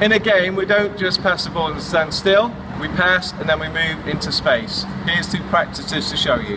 In a game, we don't just pass the ball and stand still. We pass and then we move into space. Here's two practices to show you.